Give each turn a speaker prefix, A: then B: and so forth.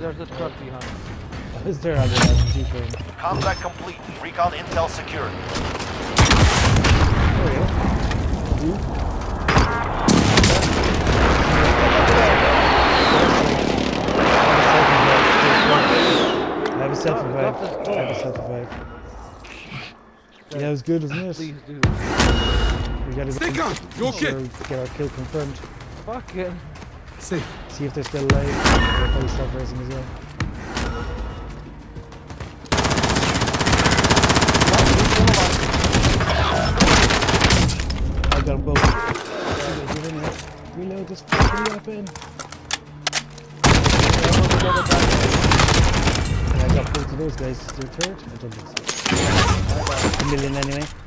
A: there's a truck behind.
B: Is there other guys in
C: Combat complete. Recon intel secured.
B: Oh, yeah. You? I have a self revive. I have a self revive. Yeah, it was good, wasn't it?
A: Please do.
B: We gotta
D: Stay
B: go
D: calm. You okay?
B: sure get our kill confirmed.
A: Fucking.
D: Safe.
B: See if they're still alive. Probably as well. I got them both. Okay, get in here. Reload, just fucking. Yeah, I got both of those guys. A third? I don't think so. A million anyway.